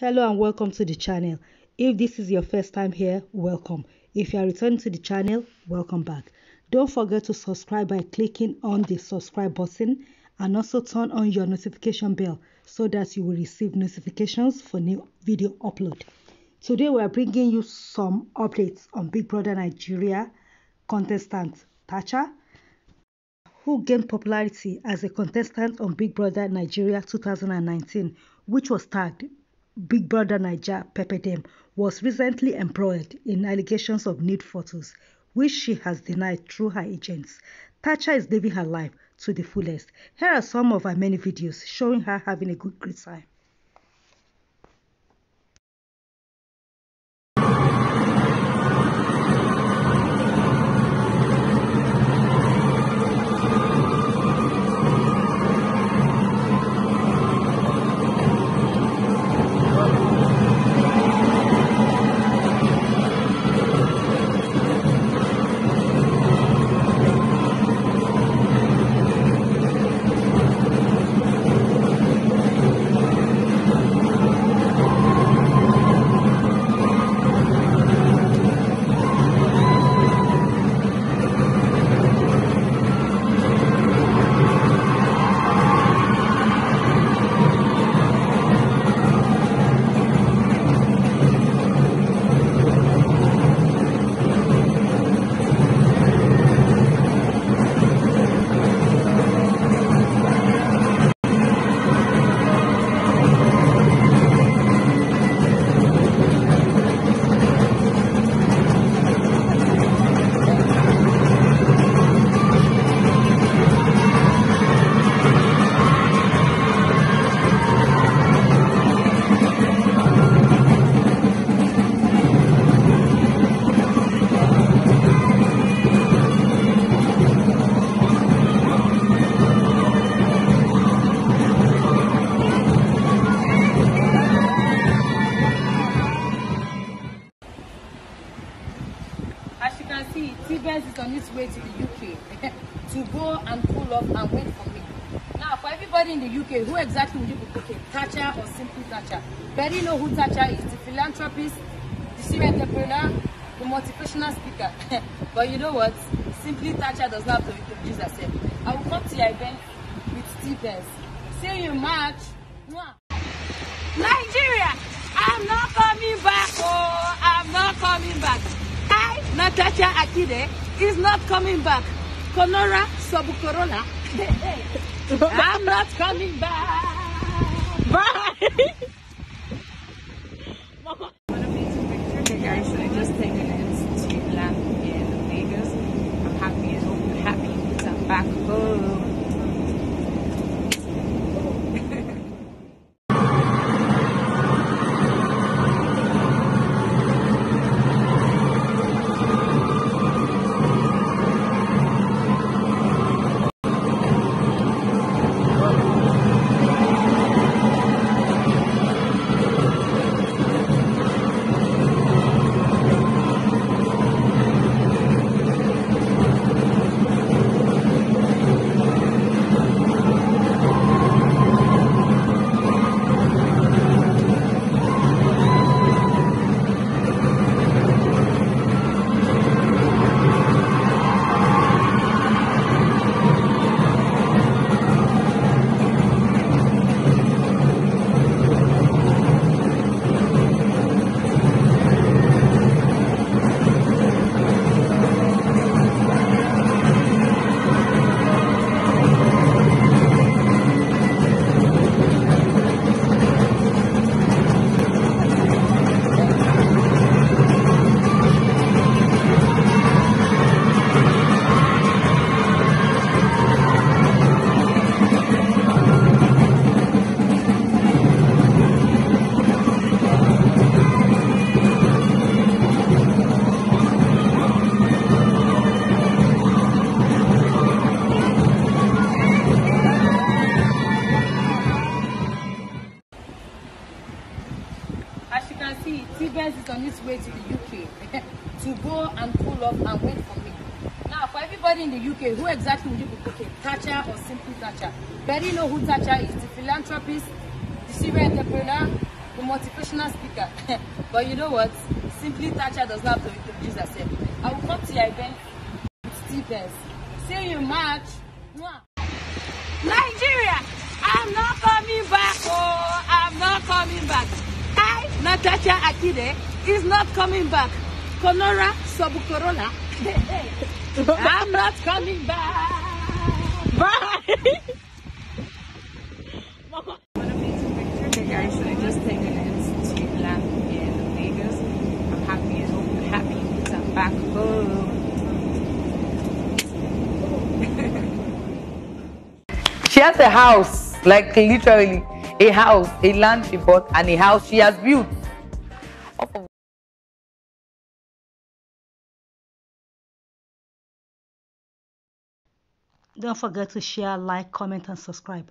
Hello and welcome to the channel. If this is your first time here, welcome. If you are returning to the channel, welcome back. Don't forget to subscribe by clicking on the subscribe button and also turn on your notification bell so that you will receive notifications for new video upload. Today we are bringing you some updates on Big Brother Nigeria contestant Tacha who gained popularity as a contestant on Big Brother Nigeria 2019 which was tagged Big Brother Naija Pepperdam was recently embroiled in allegations of nude photos, which she has denied through her agents. Tacha is living her life to the fullest. Here are some of her many videos showing her having a good great time. Is on its way to the UK to go and pull up and wait for me. Now, for everybody in the UK, who exactly will you be cooking? Tacha or Simply Tacha? Barely know who Tacha is, the philanthropist, the serial entrepreneur, the motivational speaker. but you know what? Simply Tacha does not have to introduce herself. I will come to your event with T-Benz. See you in March. Nigeria, I'm not coming back. Oh, I'm not coming back. I, Natasha Akide, is not coming back. Konora Sobukorona. I'm not coming back. Bye. on its way to the UK to go and pull up and wait for me. Now, for everybody in the UK, who exactly will you be cooking? Thatcher or Simply Thatcher? Barely know who Thatcher is, the philanthropist, the serial entrepreneur, the motivational speaker. but you know what? Simply Thatcher does not have to introduce herself. I will come to your event with Stevens. See you in March. Nigeria, I'm not coming back. Oh, I'm not coming back. I, Natasha Akide, is not coming back. Conora Sobukorola. I'm not coming back. Bye. One amazing picture, hey guys. I just taken it to land in Vegas. I'm happy. I hope you're happy because I'm back home. She has a house, like literally a house, a land she bought, and a house she has built. Don't forget to share, like, comment, and subscribe.